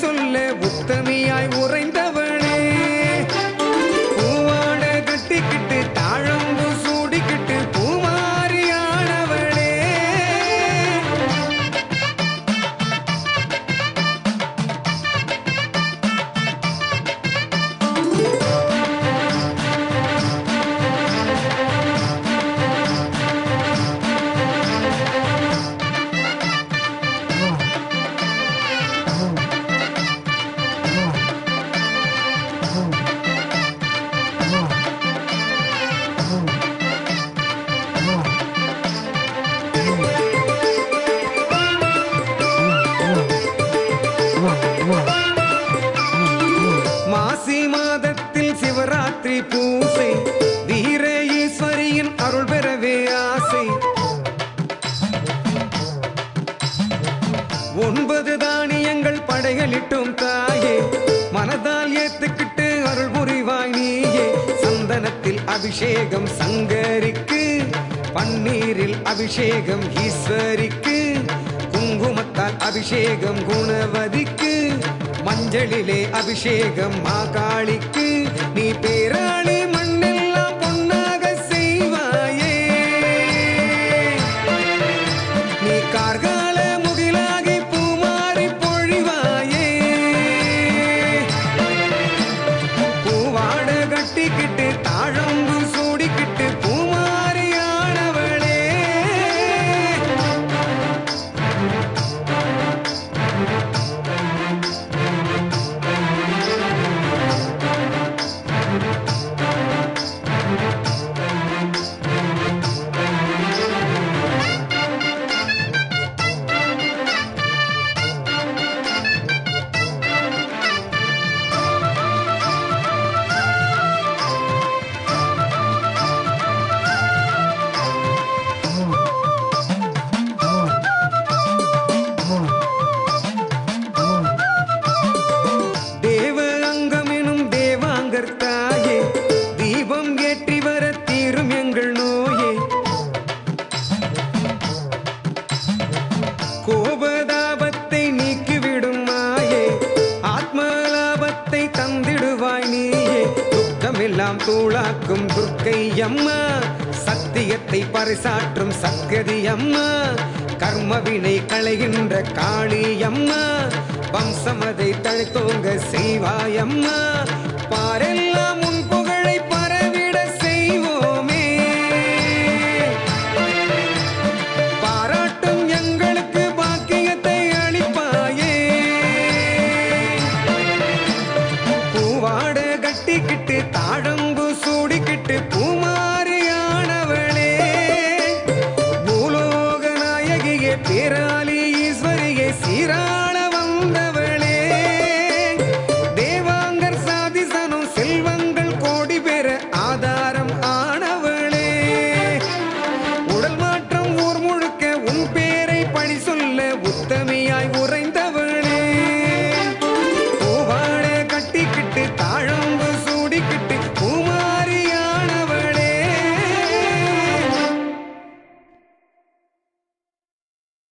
சொல்ல உத்தமியாய் உறைந்த மாதத்தில் சிவராத்திரி பூசை வீர ஈஸ்வரியின் அருள் பெறவே ஆசை. ஒன்பது தானியங்கள் படைகளிட்டும் தாயே மனதால் ஏத்துக்கிட்டு அருள் புரிவாய் நீயே. சந்தனத்தில் அபிஷேகம் சங்கரிக்கு பன்னீரில் அபிஷேகம் ஈஸ்வரிக்கு குங்குமத்தால் அபிஷேகம் குணவதிக்கு. மஞ்சளிலே அபிஷேகம் மாகாளிக்கு நீ பேராளி ஆத்மலாபத்தை தந்திடுவாய் நீயே. துக்கமெல்லாம் தூளாக்கும் துர்க்கை அம்மா. சத்தியத்தை பரிசாற்றும் சக்கதி அம்மா. கர்மவினை களைகின்ற காளி அம்மா. வம்சமதை தழைத்தோங்க செய்வாயம்மா பாரெல்லாம்